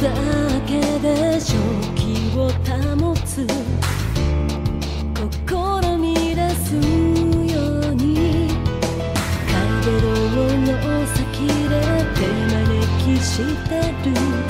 だけで正気を保つ試み出すように。カイベの先で手招きしてる。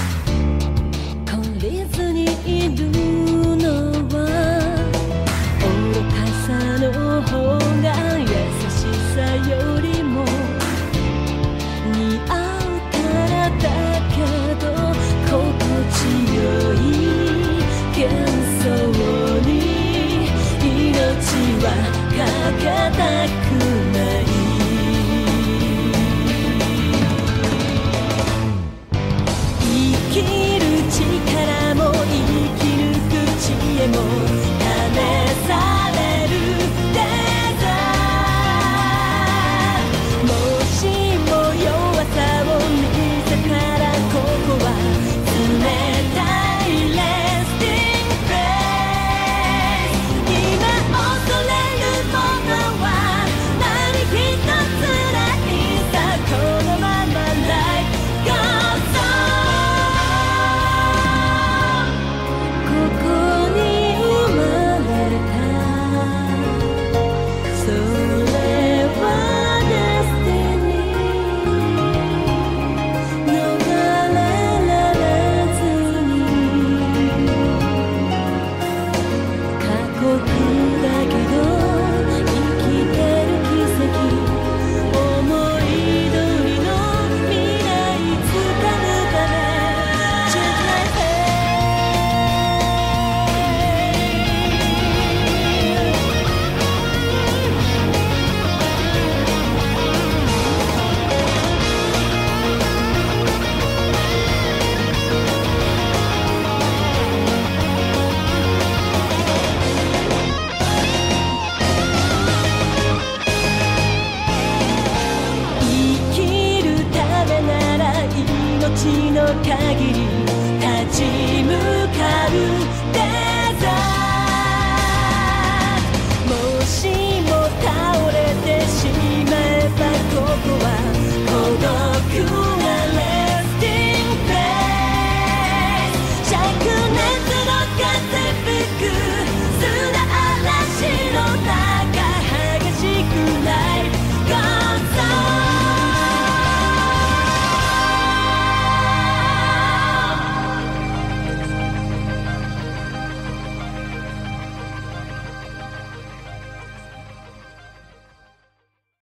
限り